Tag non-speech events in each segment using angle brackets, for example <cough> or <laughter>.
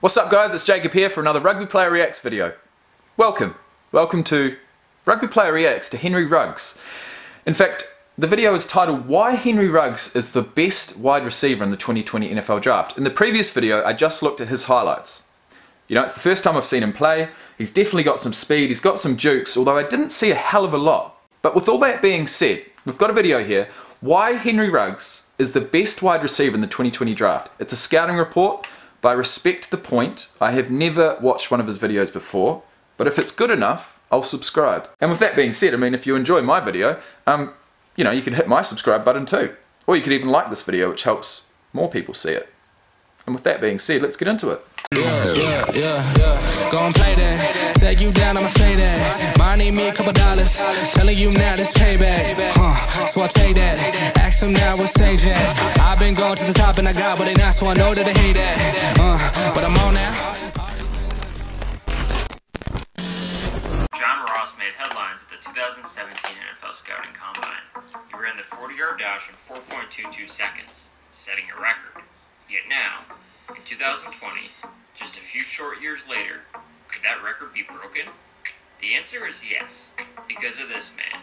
What's up guys, it's Jacob here for another Rugby Player Reacts video. Welcome, welcome to Rugby Player Reacts to Henry Ruggs. In fact, the video is titled Why Henry Ruggs is the best wide receiver in the 2020 NFL Draft. In the previous video, I just looked at his highlights. You know, it's the first time I've seen him play. He's definitely got some speed, he's got some jukes, although I didn't see a hell of a lot. But with all that being said, we've got a video here, Why Henry Ruggs is the best wide receiver in the 2020 Draft. It's a scouting report but I respect the point. I have never watched one of his videos before, but if it's good enough, I'll subscribe. And with that being said, I mean, if you enjoy my video, um, you know, you can hit my subscribe button too. Or you could even like this video, which helps more people see it. And with that being said, let's get into it. Yeah, yeah, yeah, Take you down, I'ma say that. Mine need me a couple dollars. Telling you now this payback. Huh, so I take that. Ask them now what say that. I've been going to the top and I got what they not, so I know that they hate that. Uh, but I'm on now. John Ross made headlines at the 2017 NFL Scouting Combine. He ran the 40 yard dash in 4.22 seconds, setting a record. Yet now, in 2020, just a few short years later, could that record be broken? The answer is yes, because of this man,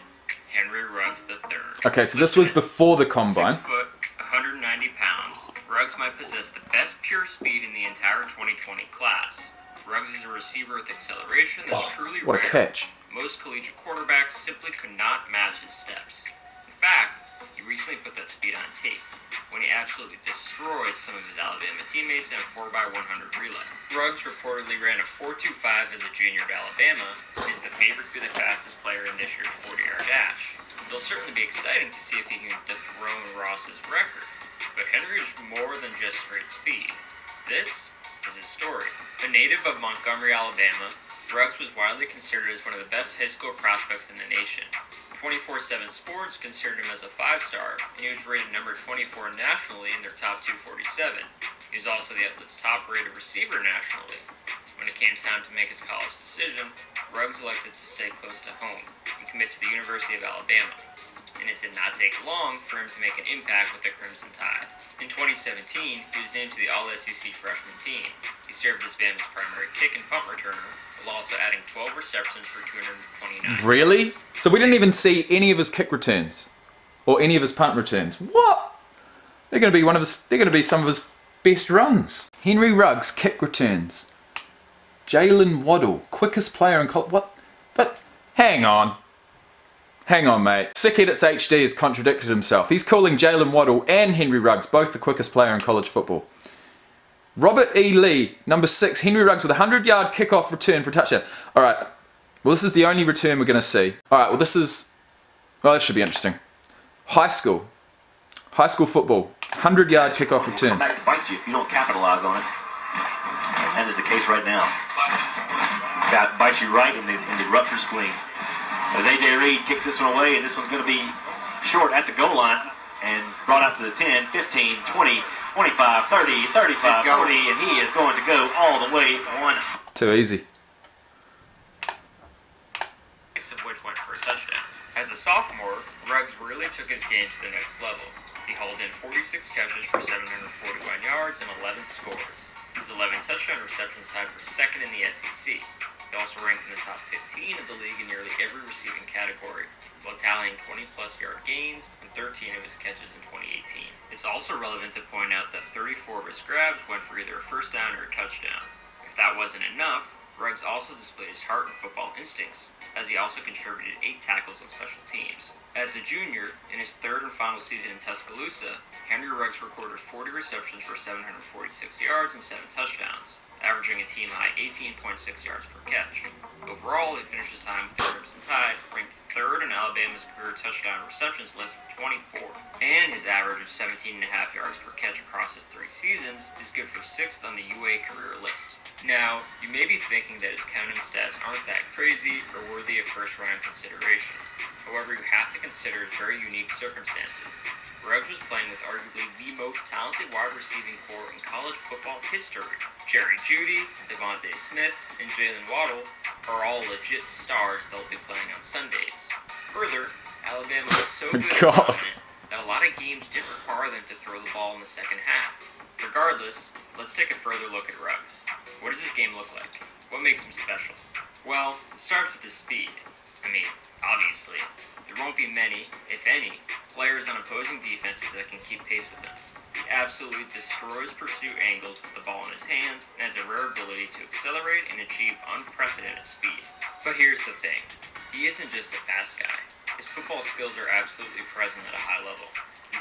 Henry Ruggs III. Okay, so this was before the combine. Six foot, 190 pounds. Ruggs might possess the best pure speed in the entire 2020 class. Ruggs is a receiver with acceleration that's oh, truly what rare. What a catch. Most collegiate quarterbacks simply could not match his steps. In fact, he recently put that speed on tape when he absolutely destroyed some of his Alabama teammates in a 4x100 relay. Ruggs reportedly ran a 4.25 as a junior at Alabama, is the favorite to be the fastest player in this year's 40-yard dash. It'll certainly be exciting to see if he can dethrone Ross's record, but Henry is more than just straight speed. This is his story. A native of Montgomery, Alabama, Ruggs was widely considered as one of the best high school prospects in the nation. 24-7 Sports considered him as a five-star, and he was rated number 24 nationally in their top 247. He was also the Athletics top-rated receiver nationally. When it came time to make his college decision, Ruggs elected to stay close to home and commit to the University of Alabama and it did not take long for him to make an impact with the Crimson Tide. In 2017, he was named to the All-SEC freshman team. He served as Bama's primary kick and punt returner, while also adding 12 receptions for 229. Really? So we didn't even see any of his kick returns or any of his punt returns. What? They're going to be one of his. They're going to be some of his best runs. Henry Ruggs kick returns. Jaylen Waddle, quickest player in college. What? But hang on. Hang on, mate. Sick Edits HD has contradicted himself. He's calling Jaylen Waddle and Henry Ruggs both the quickest player in college football. Robert E. Lee, number six, Henry Ruggs with a 100 yard kickoff return for a touchdown. All right, well, this is the only return we're going to see. All right, well, this is, well, this should be interesting. High school, high school football, 100 yard kickoff return. Come back to bite you if you don't capitalize on it. And that is the case right now. Got bite you right in the, in the ruptured spleen as AJ Reed kicks this one away, and this one's going to be short at the goal line and brought out to the 10, 15, 20, 25, 30, 35, 40, and he is going to go all the way on. Too easy. Of which went for a touchdown. As a sophomore, Ruggs really took his game to the next level. He hauled in 46 catches for 741 yards and 11 scores. His 11 touchdown receptions tied for second in the SEC. He also ranked in the top 15 of the league in nearly every receiving category, while tallying 20 plus yard gains and 13 of his catches in 2018. It's also relevant to point out that 34 of his grabs went for either a first down or a touchdown. If that wasn't enough, Ruggs also displayed his heart and football instincts, as he also contributed 8 tackles on special teams. As a junior, in his third and final season in Tuscaloosa, Henry Ruggs recorded 40 receptions for 746 yards and 7 touchdowns averaging a team high 18.6 yards per catch. Overall, he finished his time with the Crimson Tide, ranked third in Alabama's career touchdown receptions list of 24, and his average of 17.5 yards per catch across his three seasons is good for sixth on the UA career list. Now, you may be thinking that his counting stats aren't that crazy or worthy of first round consideration. However, you have to consider his very unique circumstances. Ruggs was playing with arguably the most talented wide receiving corps in college football history. Jerry Jeudy, DeVonta Smith, and Jaylen Waddle are all legit stars they'll be playing on Sundays. Further, Alabama was so <laughs> good God. that a lot of games did require them to throw the ball in the second half. Regardless, let's take a further look at Ruggs. What does his game look like? What makes him special? Well, it starts with his speed. I mean, obviously, there won't be many, if any, players on opposing defenses that can keep pace with him. He absolutely destroys pursuit angles with the ball in his hands and has a rare ability to accelerate and achieve unprecedented speed. But here's the thing he isn't just a fast guy, his football skills are absolutely present at a high level.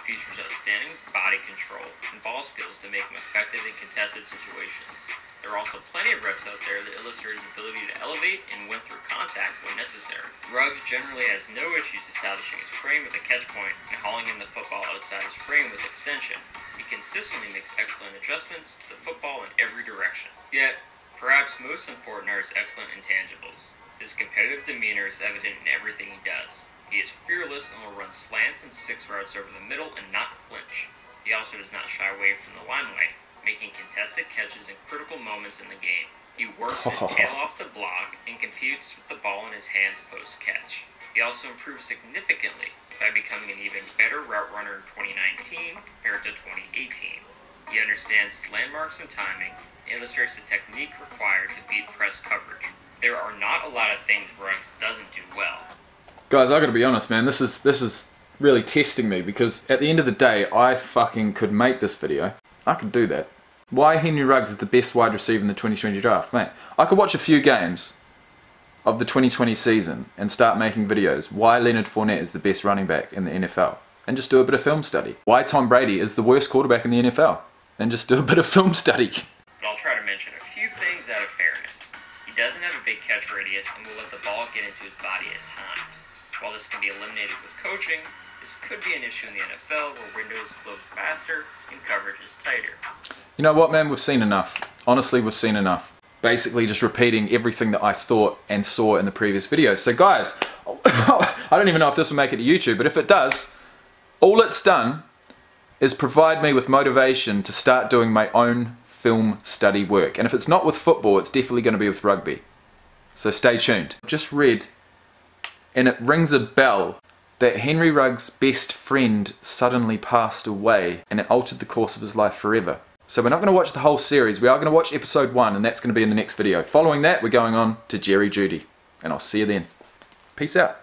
Features outstanding body control and ball skills to make him effective in contested situations. There are also plenty of reps out there that illustrate his ability to elevate and win through contact when necessary. Ruggs generally has no issues establishing his frame with a catch point and hauling in the football outside his frame with extension. He consistently makes excellent adjustments to the football in every direction. Yet, perhaps most important are his excellent intangibles. His competitive demeanor is evident in everything he does. He is fearless and will run slants and six routes over the middle and not flinch. He also does not shy away from the limelight, making contested catches in critical moments in the game. He works his <laughs> tail off to block and computes with the ball in his hands post catch. He also improved significantly by becoming an even better route runner in 2019 compared to 2018. He understands landmarks and timing and illustrates the technique required to beat press coverage. There are not a lot of things Ruggs doesn't do well. Guys, I gotta be honest, man. This is this is really testing me because at the end of the day, I fucking could make this video. I could do that. Why Henry Ruggs is the best wide receiver in the 2020 draft, mate. I could watch a few games of the 2020 season and start making videos. Why Leonard Fournette is the best running back in the NFL, and just do a bit of film study. Why Tom Brady is the worst quarterback in the NFL, and just do a bit of film study. <laughs> I'll try to mention a few things out of fairness. He doesn't have a big catch radius and will let the ball get into his body at times. While this can be eliminated with coaching, this could be an issue in the NFL where windows close faster and coverage is tighter. You know what, man? We've seen enough. Honestly, we've seen enough. Basically, just repeating everything that I thought and saw in the previous videos. So, guys, <laughs> I don't even know if this will make it to YouTube, but if it does, all it's done is provide me with motivation to start doing my own film study work. And if it's not with football, it's definitely going to be with rugby. So, stay tuned. Just read, and it rings a bell that Henry Ruggs' best friend suddenly passed away and it altered the course of his life forever. So we're not going to watch the whole series, we are going to watch episode 1 and that's going to be in the next video. Following that, we're going on to Jerry Jeudy. And I'll see you then. Peace out.